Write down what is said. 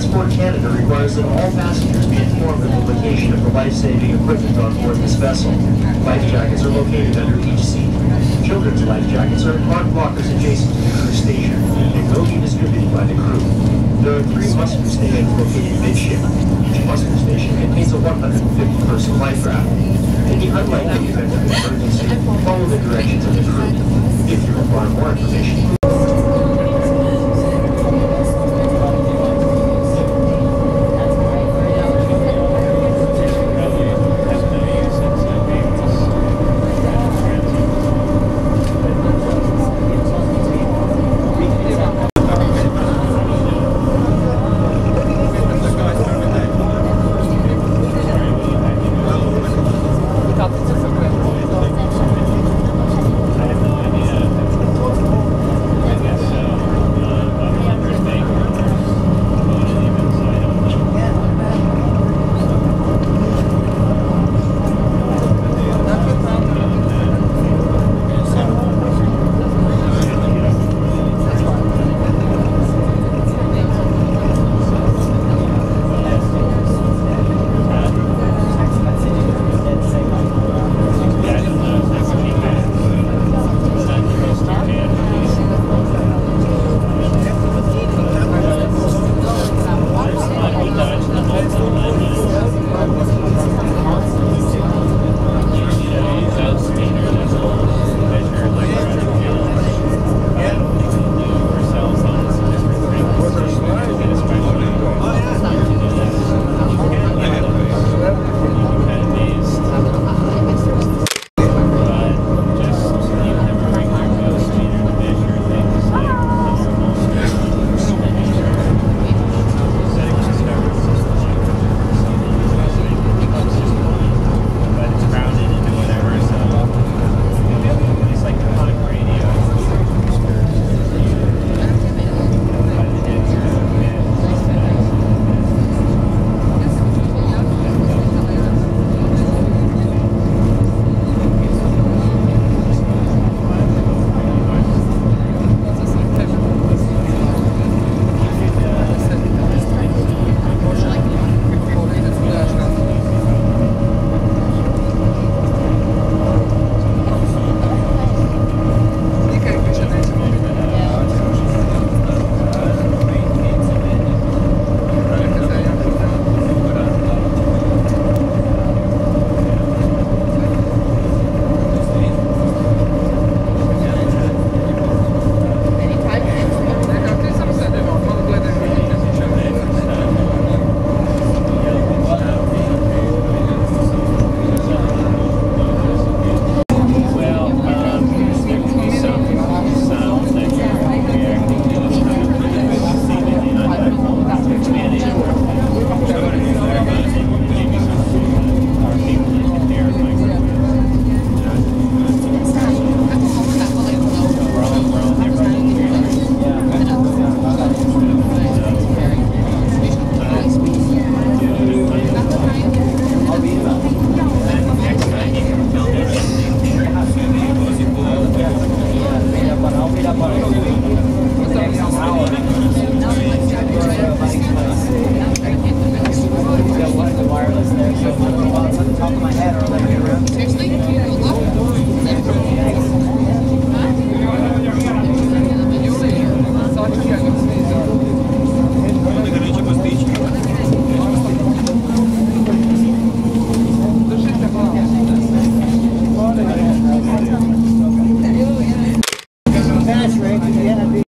Transport Canada requires that all passengers be informed of the location of the life-saving equipment on board this vessel. Life jackets are located under each seat. Children's life jackets are in marked lockers adjacent to the crew station and will be distributed by the crew. There are three muster stations located midship. Each muster station contains a 150-person life raft. In the unlikely event of an emergency, follow the directions of the crew. If you require more information,